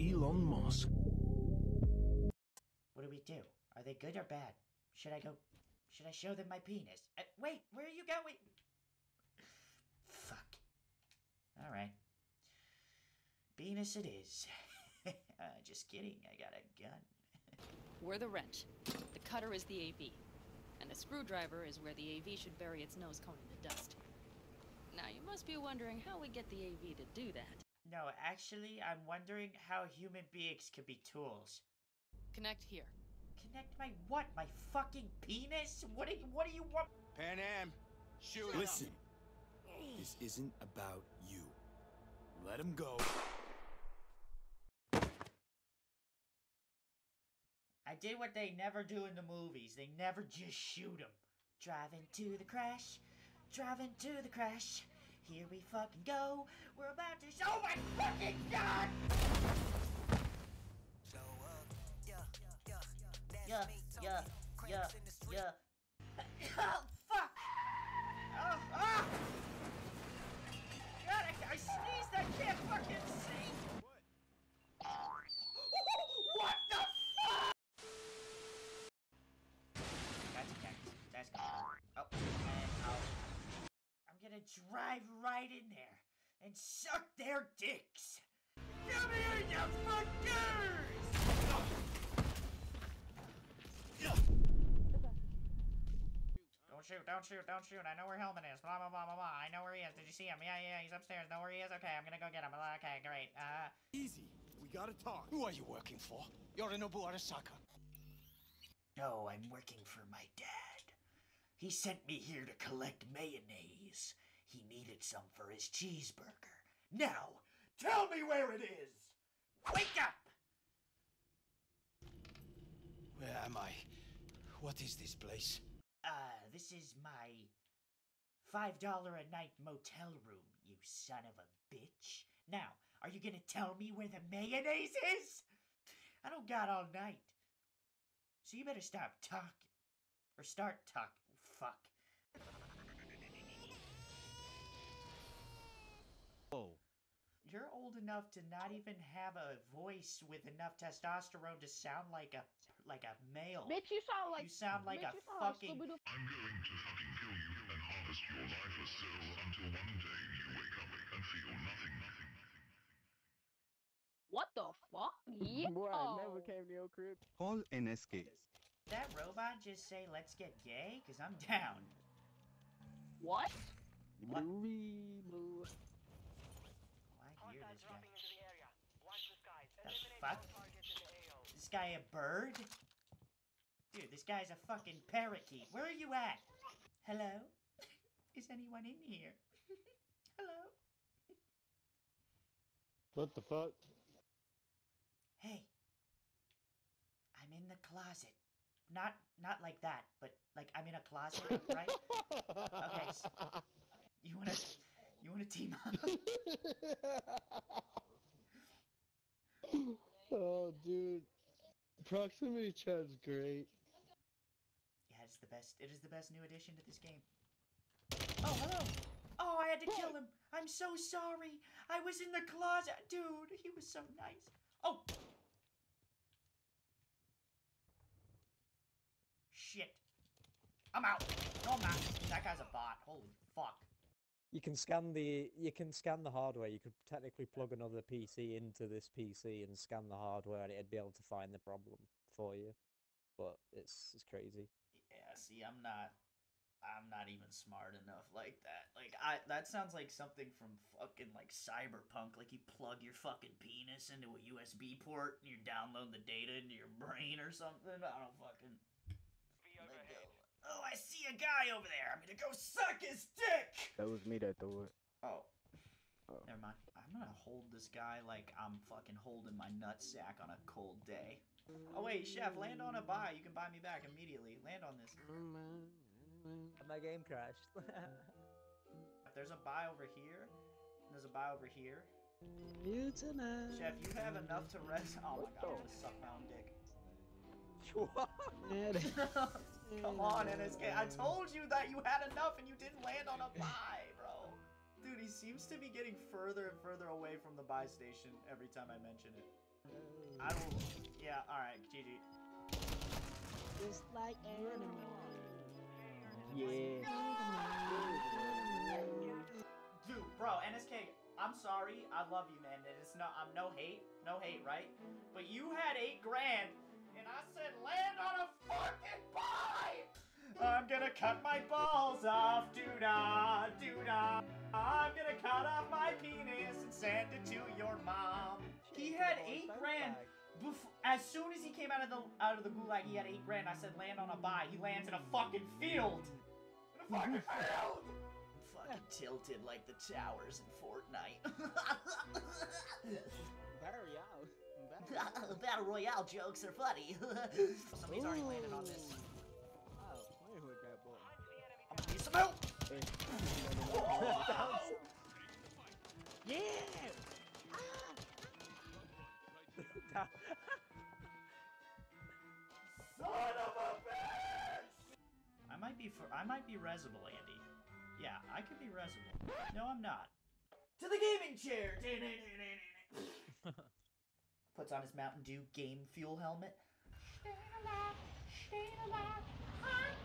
Elon Musk. What do we do? Are they good or bad? Should I go? Should I show them my penis? Uh, wait, where are you going? Fuck. All right. Penis it is. uh, just kidding. I got a gun. We're the wrench. The cutter is the AV. And the screwdriver is where the AV should bury its nose cone in the dust. Now, you must be wondering how we get the AV to do that. No, actually, I'm wondering how human beings can be tools. Connect here. Connect my what? My fucking penis? What do you, what do you want? Pan Am, shoot it. Listen, this isn't about you. Let him go. I did what they never do in the movies. They never just shoot him. Driving to the crash. Driving to the crash. Here we fucking go. We're about to show my fucking god! Gonna drive right in there and suck their dicks. Come here, you fuckers! Don't shoot, don't shoot, don't shoot. I know where Hellman is. Blah, blah, blah, blah, blah. I know where he is. Did you see him? Yeah, yeah, he's upstairs. Know where he is? Okay, I'm gonna go get him. Okay, great. Uh, Easy. We gotta talk. Who are you working for? You're Yorinobu Arasaka. no, I'm working for my dad. He sent me here to collect mayonnaise. He needed some for his cheeseburger. Now, tell me where it is! Wake up! Where am I? What is this place? Uh, this is my five dollar a night motel room, you son of a bitch. Now, are you gonna tell me where the mayonnaise is? I don't got all night. So you better stop talking. Or start talking. Fuck. Oh. You're old enough to not even have a voice with enough testosterone to sound like a like a male. Bitch, you sound like you sound like bitch, a you sound like fucking Scooby-Doo. I'm going to fucking kill you and harvest your life or so until one day you wake up and feel nothing, nothing, nothing. What the fuck? Yeah. Boy, I never came to your crib. Call NSK. that robot just say let's get gay? Cause I'm down. What? What? Movie, movie. Oh, I hear this guy. The fuck? This guy a bird? Dude, this guy's a fucking parakeet. Where are you at? Hello? Is anyone in here? Hello? What the fuck? Hey. I'm in the closet. Not not like that, but like I'm in a closet, right? Okay, s- You wanna you wanna team up? oh, dude. Proximity chat's great. Yeah, it's the best. It is the best new addition to this game. Oh, hello. Oh, I had to kill him. I'm so sorry. I was in the closet. Dude, he was so nice. Oh. Shit. I'm out. No, I'm not. That guy's a bot. Holy fuck. You can scan the you can scan the hardware. You could technically plug another PC into this PC and scan the hardware, and it'd be able to find the problem for you. But it's it's crazy. Yeah, see, I'm not I'm not even smart enough like that. Like I that sounds like something from fucking like cyberpunk. Like you plug your fucking penis into a USB port and you download the data into your brain or something. I don't fucking Let go. Oh, I see a guy over there. I'm gonna go suck his dick. That was me that threw it. Oh. Oh. Never mind. I'm gonna hold this guy like I'm fucking holding my nutsack on a cold day. Oh wait, chef, land on a buy. You can buy me back immediately. Land on this. My game crashed. There's a buy over here, and there's a buy over here. You tonight. Chef, you have enough to rest. Oh my god, I'm gonna suck my own dick. Come on, NSK. I told you that you had enough and you didn't land on a buy, bro. Dude, he seems to be getting further and further away from the buy station every time I mention it. I will. Yeah. All right. GG. Just like animals. Yeah. Dude, bro, NSK, I'm sorry. I love you, man. It is not. I'm no hate. No hate, right? But you had eight grand, and I said land on a fucking pie. I'm gonna cut my balls off, doo-dah, doo-dah. I'm gonna cut off my penis and send it to your mom. He had eight grand. Bef- as soon as he came out of the out of the gulag, he had eight grand. I said land on a buy. He lands in a fucking field. In a fucking field. Fucking tilted like the towers in Fortnite. Very out. Battle Royale jokes are funny. Somebody's already landed on this. Oh, play with that boy. I'm gonna need some help. Yeah! Son of a bitch! I might be for I might be resible, Andy. Yeah, I could be resible. No, I'm not. To the gaming chair. puts on his Mountain Dew game fuel helmet. Alive, alive,